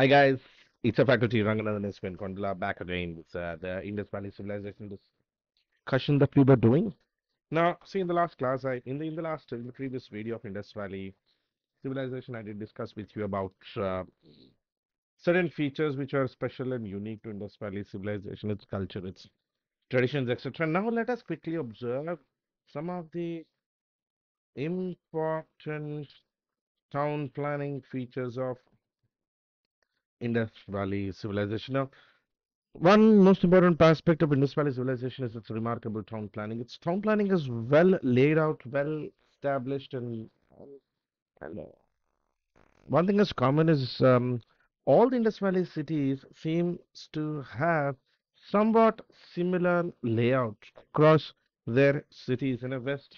Hi guys, it's a faculty Ranganathan Kondala back again with uh, the Indus Valley Civilization discussion that we were doing. Now, see in the last class, I in the in the last in the previous video of Indus Valley Civilization, I did discuss with you about uh, certain features which are special and unique to Indus Valley Civilization, its culture, its traditions, etc. Now let us quickly observe some of the important town planning features of Indus Valley civilization. Now, one most important aspect of Indus Valley civilization is its remarkable town planning. Its town planning is well laid out, well established, and, and uh, one thing is common is um, all the Indus Valley cities seems to have somewhat similar layout across their cities. In the west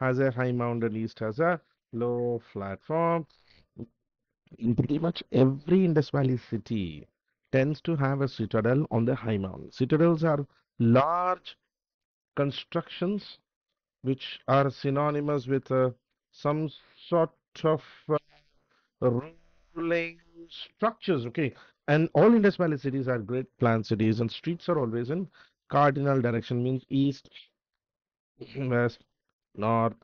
has a high mountain, east has a low flat farm in pretty much every Indus Valley city tends to have a citadel on the high mountain. Citadels are large constructions which are synonymous with uh, some sort of uh, ruling structures. Okay, and all Indus Valley cities are great planned cities, and streets are always in cardinal direction, means east, west, north,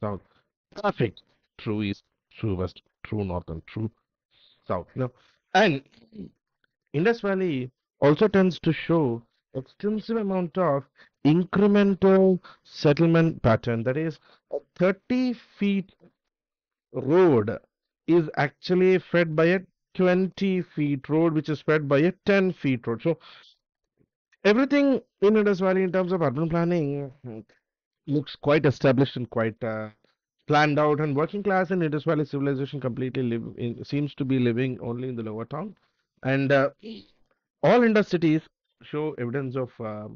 south. Perfect. True east, true west, true north, and true south. You know, and Indus Valley also tends to show extensive amount of incremental settlement pattern. That is, a 30 feet road is actually fed by a 20 feet road, which is fed by a 10 feet road. So everything in Indus Valley in terms of urban planning looks quite established and quite uh, planned out and working class in Indus Valley civilization completely live in, seems to be living only in the lower town and uh, all Indus cities show evidence of uh,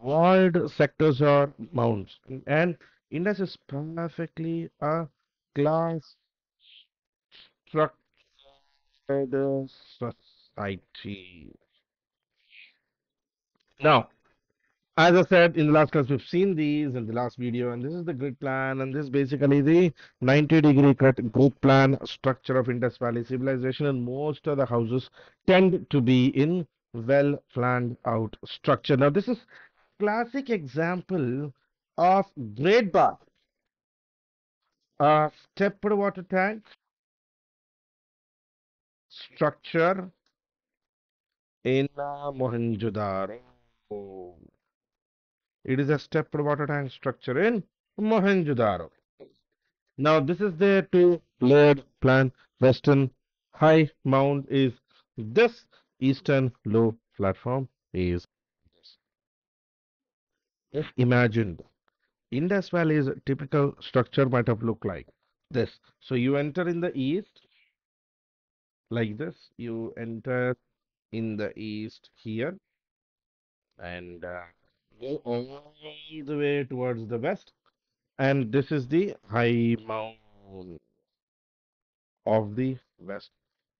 walled sectors or mounds. And Indus is perfectly a class structured society. Now, as I said in the last class, we've seen these in the last video, and this is the grid plan, and this is basically the 90 degree grid plan structure of Indus Valley civilization, and most of the houses tend to be in well planned out structure. Now, this is classic example of great bath, a stepped water tank structure in Mohenjo-daro. It is a stepped water tank structure in Mohenjo-daro. Now this is the two layered plan. Western high mound is this. Eastern low platform is this. If imagined, Indus Valley's typical structure might have looked like this. So you enter in the east like this. You enter in the east here and uh, go all the way towards the west. And this is the high mountain of the west.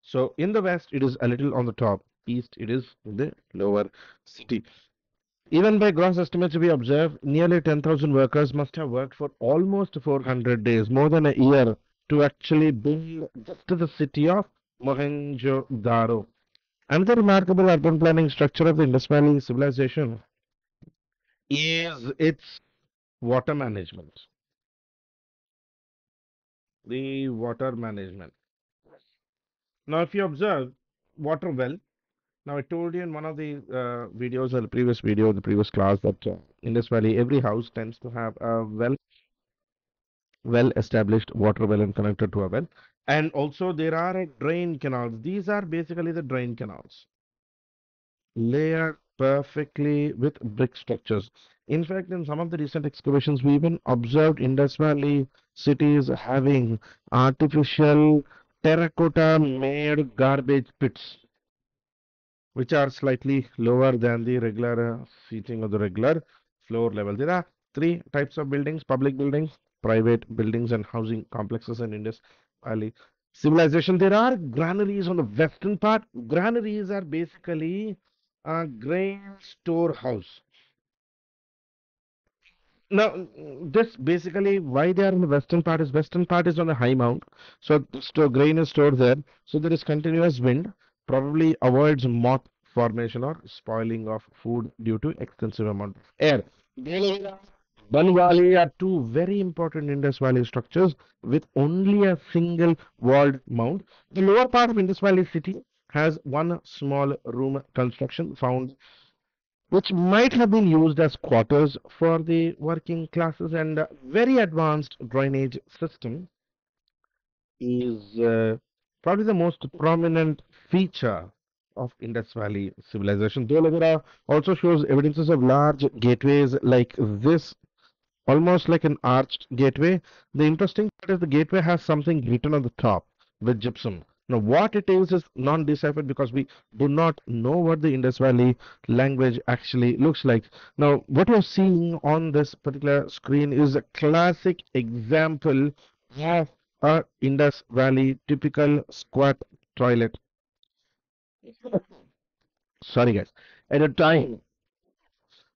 So in the west it is a little on the top. East it is the lower city. Even by gross estimates we observe nearly 10,000 workers must have worked for almost 400 days more than a year to actually build just the city of Mohenjo-Daro. Another remarkable urban planning structure of the Indus Valley civilization is its water management. The water management. Now, if you observe water well, now I told you in one of the uh, videos or the previous video, the previous class that uh, Indus Valley, every house tends to have a well, well established water well and connected to a well. And also there are drain canals. These are basically the drain canals. Layered perfectly with brick structures. In fact, in some of the recent excavations, we even observed Indus Valley cities having artificial terracotta made garbage pits, which are slightly lower than the regular uh, seating of the regular floor level. There are three types of buildings public buildings, private buildings, and housing complexes in Indus Valley civilization. There are granaries on the western part. Granaries are basically a grain storehouse. Now, this basically why they are in the western part is western part is on a high mount, so store, grain is stored there. So there is continuous wind, probably avoids moth formation or spoiling of food due to extensive amount of air. Dholavira, Ban Valley are two very important Indus Valley structures with only a single walled mound. The lower part of Indus Valley city has one small room construction found which might have been used as quarters for the working classes and very advanced drainage system is uh, probably the most prominent feature of Indus Valley civilization. Dholavira also shows evidences of large gateways like this, almost like an arched gateway. The interesting part is the gateway has something written on the top with gypsum. Now, what it is is non-deciphered because we do not know what the Indus Valley language actually looks like. Now, what you're seeing on this particular screen is a classic example of a Indus Valley typical squat toilet. Sorry, guys. At a time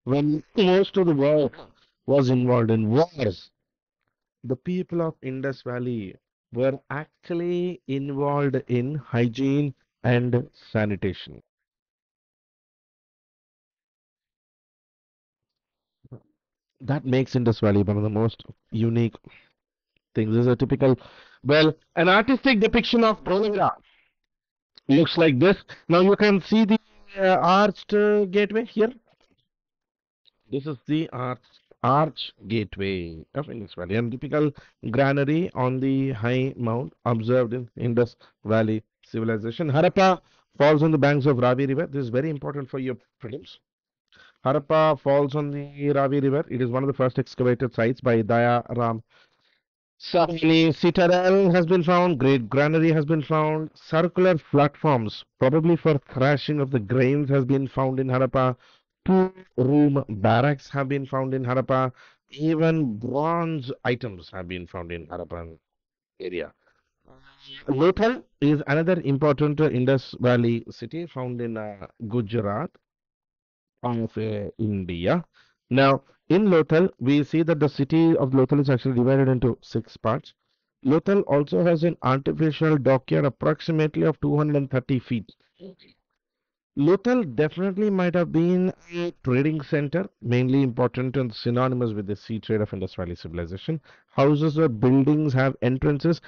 when most of the world was involved in wars, the people of Indus Valley were actually involved in hygiene and sanitation. That makes Indus Valley one of the most unique things. This is a typical, well, an artistic depiction of Dholavira looks like this. Now you can see the uh, arched uh, gateway here. This is the arch, arch gateway of Indus Valley and typical granary on the high mount observed in Indus Valley civilization. Harappa falls on the banks of Ravi River. This is very important for your prelims. Harappa falls on the Ravi River. It is one of the first excavated sites by Daya Ram Sahni citadel has been found, great granary has been found, circular platforms, probably for thrashing of the grains, has been found in Harappa. Two room barracks have been found in Harappa. Even bronze items have been found in Harappan area. Lothal is another important Indus Valley city found in uh, Gujarat of uh, India. Now, in Lothal, we see that the city of Lothal is actually divided into six parts. Lothal also has an artificial dockyard approximately of 230 feet. Lothal definitely might have been a trading center, mainly important and synonymous with the sea trade of Indus Valley civilization. Houses or buildings have entrances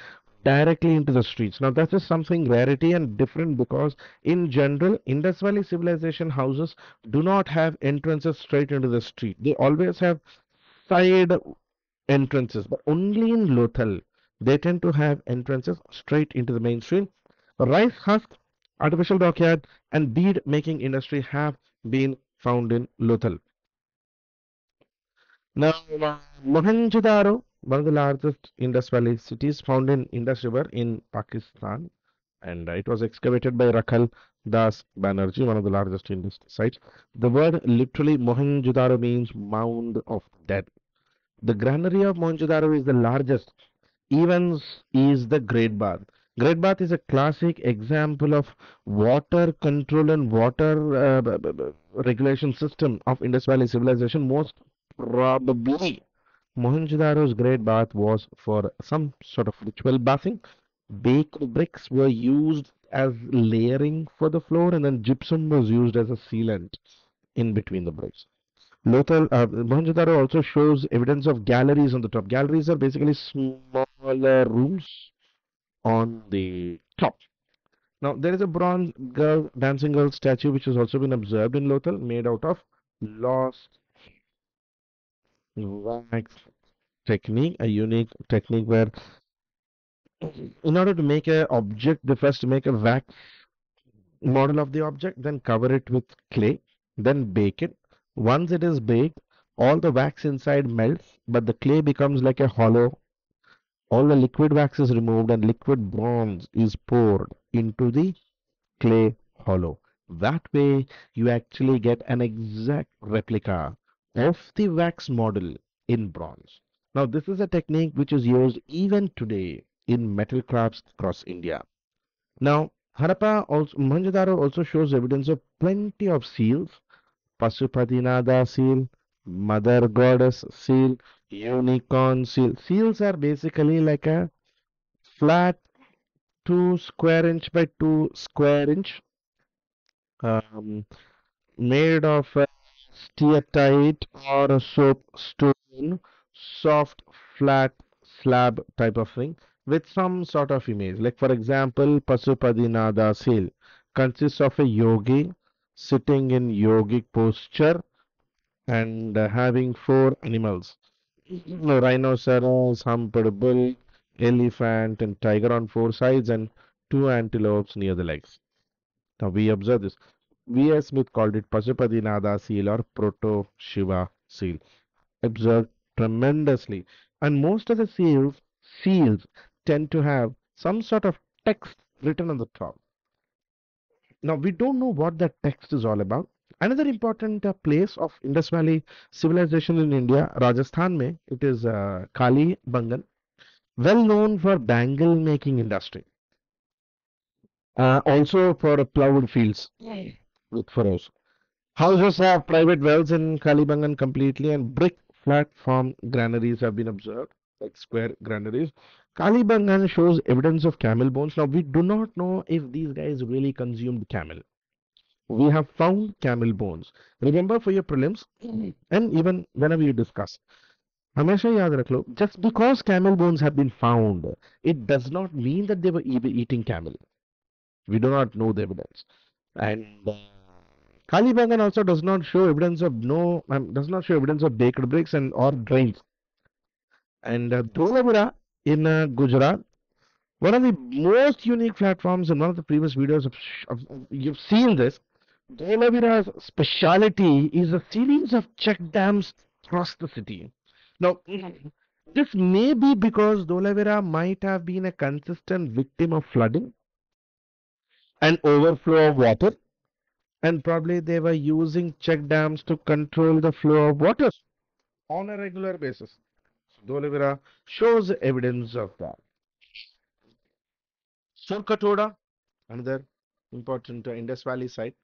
directly into the streets. Now, that is something rarity and different because, in general, Indus Valley civilization houses do not have entrances straight into the street. They always have side entrances, but only in Lothal they tend to have entrances straight into the main street. Rice husk, artificial dockyard, and bead making industry have been found in Lothal. Now, Mohenjo-daro, one of the largest Indus Valley cities, found in Indus River in Pakistan, and it was excavated by Rakhal Das Banerjee, one of the largest Indus sites. The word literally Mohenjo-daro means mound of dead. The granary of Mohenjo-daro is the largest. Even is the Great Bath. Great Bath is a classic example of water control and water uh, regulation system of Indus Valley civilization. Most probably, Mohenjo-daro's Great Bath was for some sort of ritual bathing. Baked bricks were used as layering for the floor, and then gypsum was used as a sealant in between the bricks. Lothal, uh, Mohenjo-daro also shows evidence of galleries on the top. Galleries are basically smaller rooms on the top. Now, there is a bronze girl, dancing girl statue which has also been observed in Lothal, made out of lost wax technique, a unique technique where in order to make a object, they first make a wax model of the object, then cover it with clay, then bake it. Once it is baked, all the wax inside melts, but the clay becomes like a hollow. All the liquid wax is removed and liquid bronze is poured into the clay hollow. That way, you actually get an exact replica of the wax model in bronze. Now, this is a technique which is used even today in metal crafts across India. Now, Harappa also, Mohenjo-daro also shows evidence of plenty of seals, Pashupatinatha seal, mother goddess seal, unicorn seal. Seals are basically like a flat 2 square inch by 2 square inch um, made of a steatite or a soapstone, soft, flat slab type of thing with some sort of image. Like, for example, Pashupatinatha seal consists of a yogi sitting in yogic posture and uh, having four animals rhinoceros, humped bull, elephant, and tiger on four sides, and two antelopes near the legs. Now we observe this. V.S. Smith called it Pashupatinatha seal or Proto Shiva seal. Observed tremendously. And most of the seals, seals tend to have some sort of text written on the top. Now we don't know what that text is all about. Another important uh, place of Indus Valley civilization in India, Rajasthan mein, it is uh, Kali Bangan, well known for bangle making industry. Uh, also for plowed fields with furrows. Houses have private wells in Kalibangan completely and brick platform granaries have been observed, like square granaries. Kalibangan shows evidence of camel bones. Now, we do not know if these guys really consumed camel we have found camel bones. Remember for your prelims and even whenever you discuss. हमेशा याद just because camel bones have been found it does not mean that they were eating camel we do not know the evidence and uh, Kalibangan also does not show evidence of no um, does not show evidence of baked bricks and or drains and uh, Dholavira in uh, Gujarat one of the most unique platforms in one of the previous videos of, of you've seen this Dholavira's speciality is a series of check dams across the city now this may be because Dholavira might have been a consistent victim of flooding and overflow of water and probably they were using check dams to control the flow of water on a regular basis. Dholavira shows evidence of that. Surkotada, another important uh, Indus Valley site,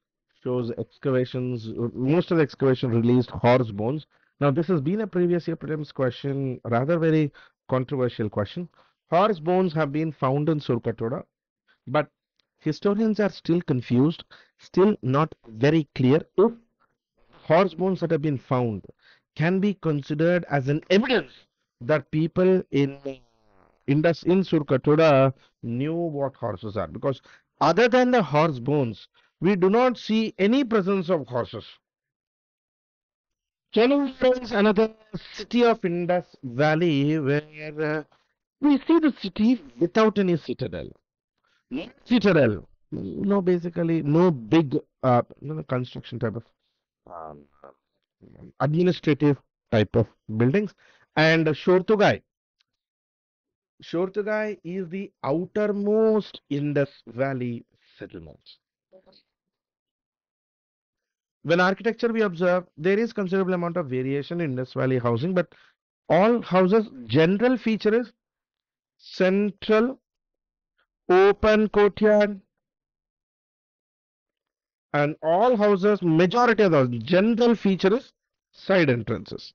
shows excavations. Most of the excavation released horse bones. Now, this has been a previous year prelims question, rather very controversial question. Horse bones have been found in Surkotada, but historians are still confused, still not very clear if horse bones that have been found can be considered as an evidence that people in Indus in Surkotada knew what horses are because other than the horse bones, we do not see any presence of horses. Chanhudaro is another city of Indus Valley where uh, we see the city without any citadel. Citadel. No, basically, no big uh, no, construction type of um, administrative type of buildings. And Shortugai. Shortugai is the outermost Indus Valley settlements. When architecture we observe, there is considerable amount of variation in Indus Valley housing, but all houses general feature is central open courtyard and all houses majority of the general feature is side entrances.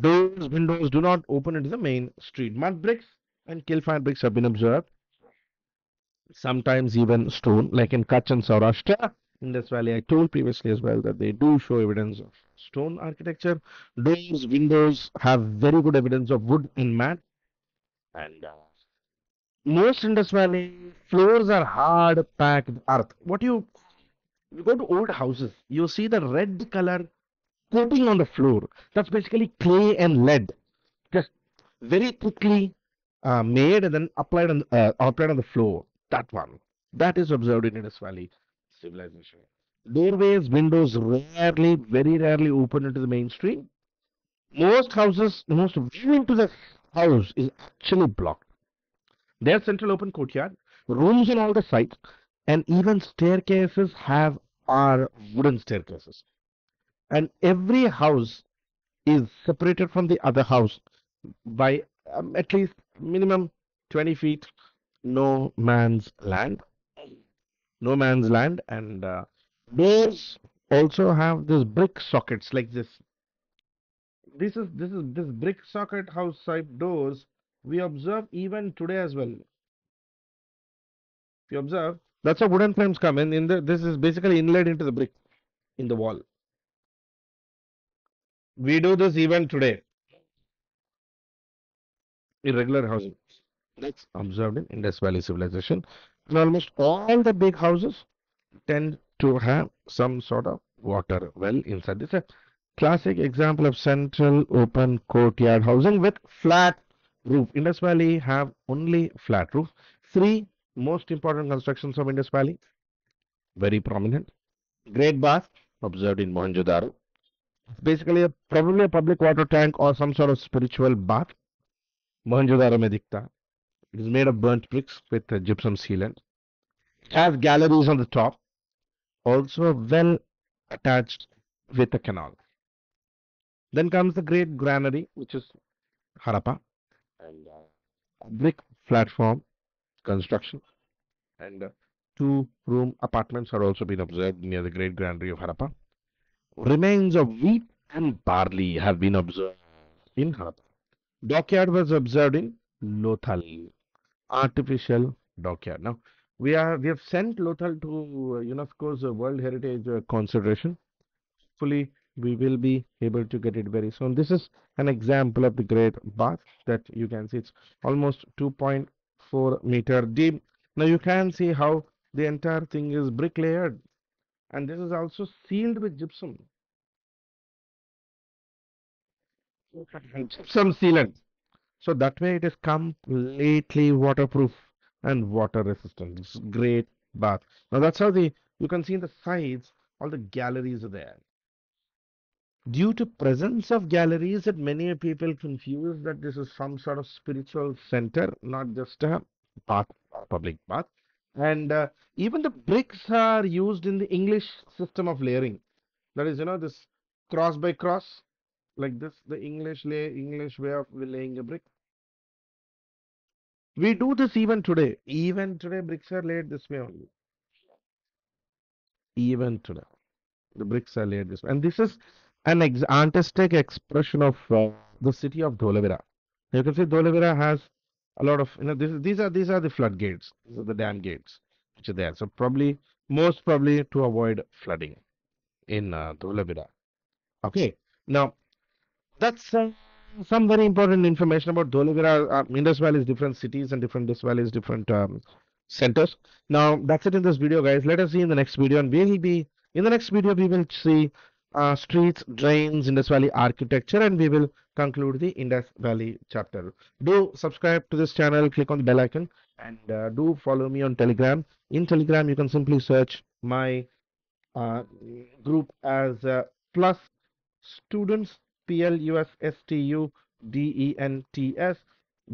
Doors windows do not open into the main street. Mud bricks and kiln fire bricks have been observed sometimes even stone like in Kutch and Saurashtra Indus Valley I told previously as well that they do show evidence of stone architecture doors windows have very good evidence of wood and mat and uh, most Indus Valley floors are hard packed earth. What you you go to old houses, you see the red color coating on the floor. That's basically clay and lead, just very quickly uh, made and then applied on uh, applied on the floor. That one that is observed in Indus Valley civilization. Doorways, windows rarely, very rarely open into the mainstream. Most houses, most view into the house is actually blocked. Their central open courtyard, rooms on all the sides, and even staircases have are wooden staircases. And every house is separated from the other house by um, at least minimum 20 feet no man's land no man's land and uh, doors also have this brick sockets like this. This is this is this brick socket house type doors we observe even today as well. If you observe, that's how wooden frames come in. In the this is basically inlaid into the brick in the wall. We do this even today. Irregular housing. That's observed in Indus Valley civilization. And almost all the big houses tend to have some sort of water well inside. This is a classic example of central open courtyard housing with flat roof. Indus Valley have only flat roof. Three most important constructions of Indus Valley, very prominent. Great bath observed in Mohenjo-daro. Basically, a, probably a public water tank or some sort of spiritual bath. Mohenjo-daro mein dikhta. It is made of burnt bricks with uh, gypsum sealant. Has galleries on the top. Also well attached with a canal. Then comes the great granary, which is Harappa, and uh, brick platform construction, and uh, two room apartments are also been observed near the great granary of Harappa. Remains of wheat and barley have been observed in Harappa. Dockyard was observed in Lothal, artificial dockyard. Now we are we have sent Lothal to uh, UNESCO's uh, World Heritage uh, consideration. Hopefully, we will be able to get it very soon. This is an example of the great bath that you can see. It's almost 2.4 meter deep. Now you can see how the entire thing is brick layered, and this is also sealed with gypsum. Gypsum sealant. So that way it is completely waterproof and water resistant. It's great bath. Now that's how the you can see in the sides all the galleries are there. Due to presence of galleries that many people confuse that this is some sort of spiritual center, not just a bath, public bath. And uh, even the bricks are used in the English system of layering. That is, you know, this cross by cross, like this, the English lay English way of laying a brick. We do this even today. Even today, bricks are laid this way only. Even today, the bricks are laid this way. And this is an ex artistic expression of uh, the city of Dholavira. You can see Dholavira has a lot of, you know, this, these are these are the floodgates, these are the dam gates which are there. So probably, most probably to avoid flooding in uh, Dholavira. Okay, now that's uh, some very important information about Dholavira, uh, Indus Valley's different cities and different Indus Valley's different um, centers. Now that's it in this video, guys. Let us see in the next video, and we will be in the next video we will see uh, streets, drains, Indus Valley architecture, and we will conclude the Indus Valley chapter. Do subscribe to this channel, click on the bell icon, and uh, do follow me on Telegram. In Telegram, you can simply search my uh, group as uh, plus students P L U S S T U D E N T S.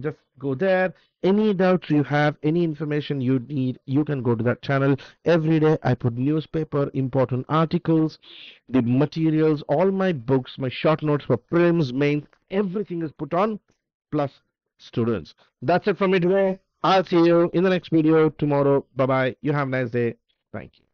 Just go there. Any doubts you have, any information you need, you can go to that channel. Every day I put newspaper, important articles, the materials, all my books, my short notes for prelims, mains, everything is put on, plus students. That's it from me today. I'll see you in the next video tomorrow. Bye bye. You have a nice day. Thank you.